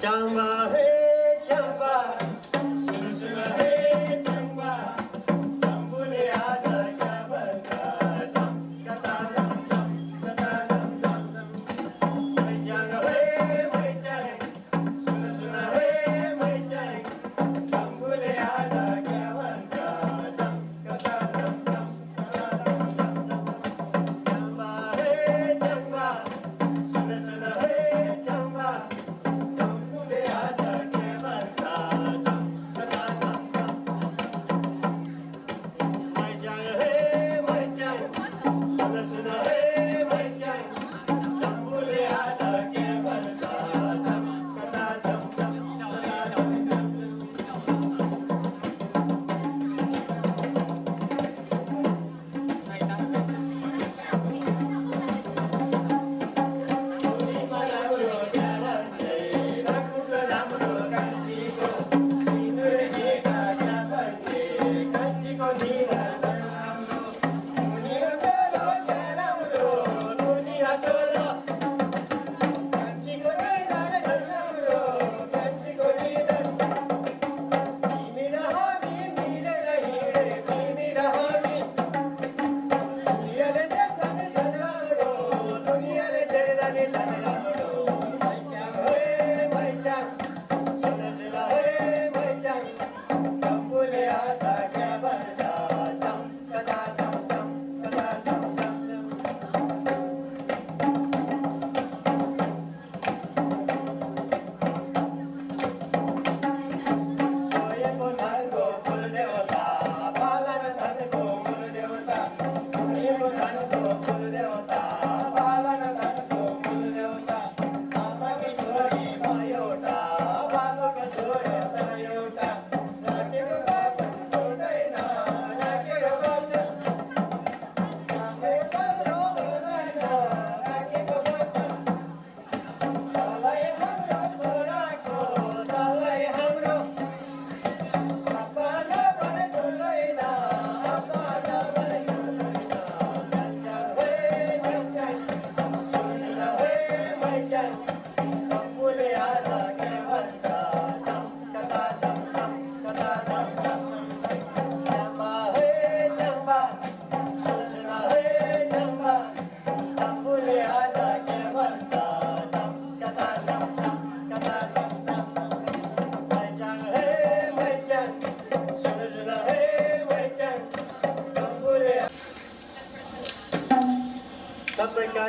Jamba, hey, Jamba, Sumba, hey. Nasıl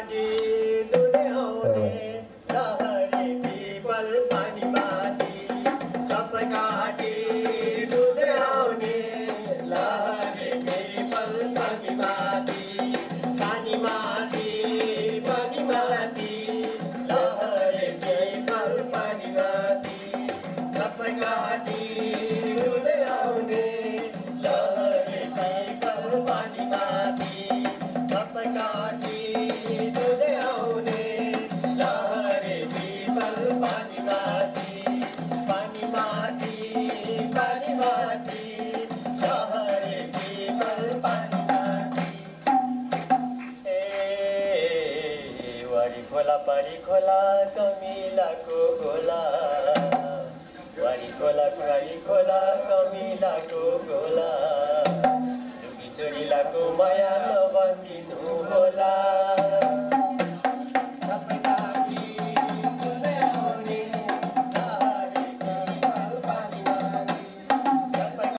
哎。लापारी खोला कमिलाको घोला वारी खोला कुरारी खोला कमिलाको घोला लुकी छोरीलाको माया नबनिदिनु होला।